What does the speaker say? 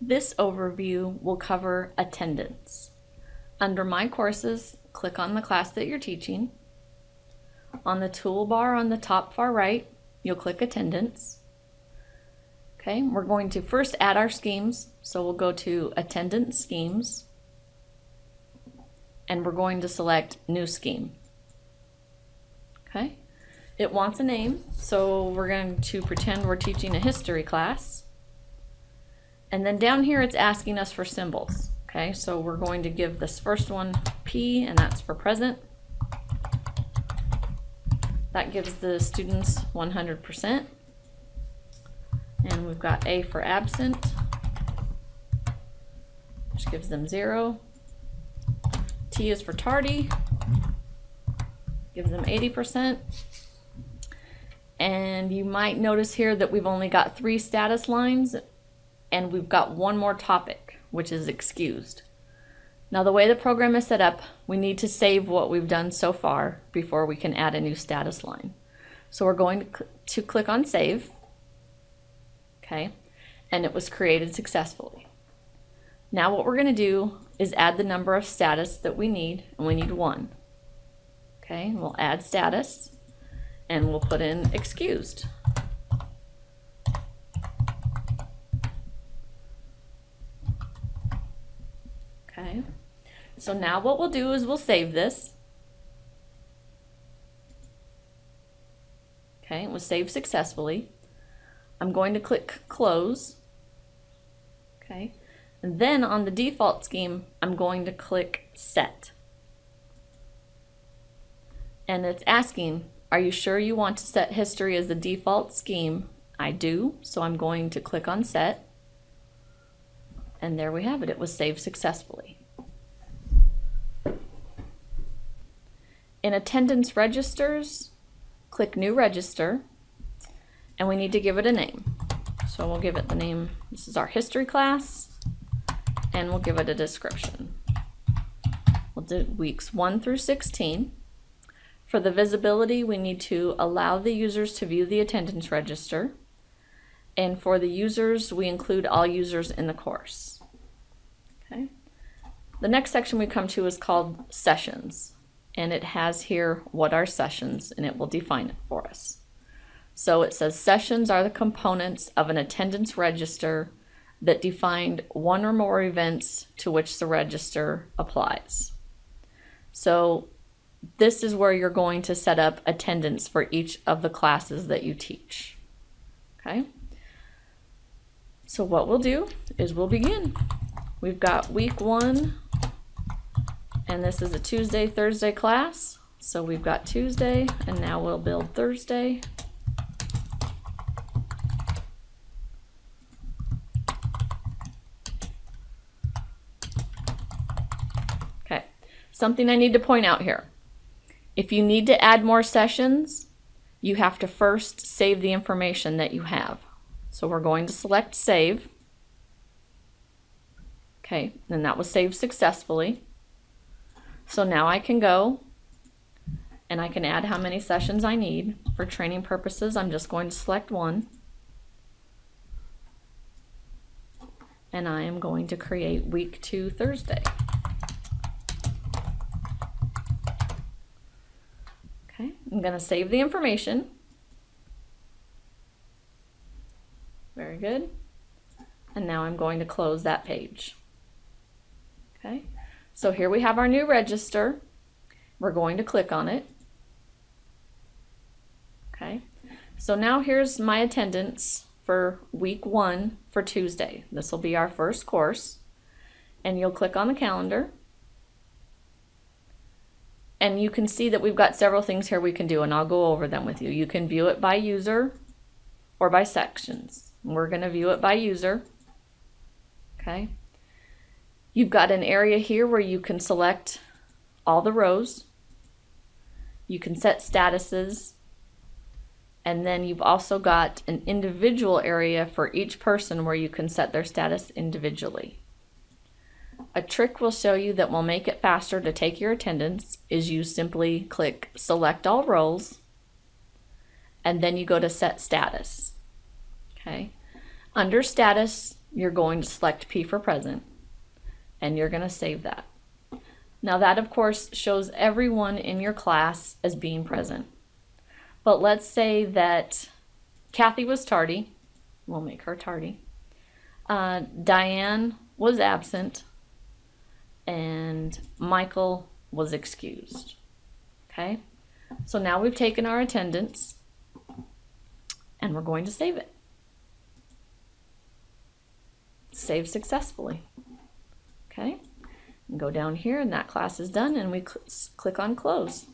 This overview will cover attendance. Under My Courses, click on the class that you're teaching. On the toolbar on the top far right, you'll click Attendance. Okay, we're going to first add our schemes. So we'll go to Attendance Schemes. And we're going to select New Scheme. Okay, it wants a name, so we're going to pretend we're teaching a history class. And then down here it's asking us for symbols. Okay, so we're going to give this first one P, and that's for present. That gives the students 100%. And we've got A for absent, which gives them zero. T is for tardy, gives them 80%. And you might notice here that we've only got three status lines and we've got one more topic, which is excused. Now the way the program is set up, we need to save what we've done so far before we can add a new status line. So we're going to, cl to click on save, okay, and it was created successfully. Now what we're going to do is add the number of status that we need, and we need one. Okay, we'll add status, and we'll put in excused. Okay, so now what we'll do is we'll save this. Okay, it was saved successfully. I'm going to click close. Okay, and then on the default scheme, I'm going to click set. And it's asking, are you sure you want to set history as the default scheme? I do, so I'm going to click on set. And there we have it. It was saved successfully. In attendance registers, click new register and we need to give it a name. So we'll give it the name, this is our history class and we'll give it a description. We'll do weeks 1 through 16. For the visibility, we need to allow the users to view the attendance register. And for the users, we include all users in the course. Okay. The next section we come to is called sessions. And it has here what are sessions, and it will define it for us. So it says sessions are the components of an attendance register that defined one or more events to which the register applies. So this is where you're going to set up attendance for each of the classes that you teach. Okay. So what we'll do is we'll begin. We've got week one, and this is a Tuesday, Thursday class. So we've got Tuesday, and now we'll build Thursday. Okay, something I need to point out here. If you need to add more sessions, you have to first save the information that you have. So we're going to select save. Okay, and that was saved successfully. So now I can go and I can add how many sessions I need. For training purposes, I'm just going to select one. And I am going to create week two Thursday. Okay, I'm going to save the information. Very good. And now I'm going to close that page. Okay, so here we have our new register. We're going to click on it. Okay, so now here's my attendance for week one for Tuesday. This will be our first course. And you'll click on the calendar. And you can see that we've got several things here we can do, and I'll go over them with you. You can view it by user or by sections. We're going to view it by user. Okay. You've got an area here where you can select all the rows. You can set statuses. And then you've also got an individual area for each person where you can set their status individually. A trick will show you that will make it faster to take your attendance is you simply click select all roles and then you go to set status. Okay. Under status, you're going to select P for present and you're going to save that. Now that of course shows everyone in your class as being present. But let's say that Kathy was tardy. We'll make her tardy. Uh, Diane was absent. And Michael was excused. Okay? So now we've taken our attendance and we're going to save it. Save successfully. Okay? And go down here and that class is done and we cl click on close.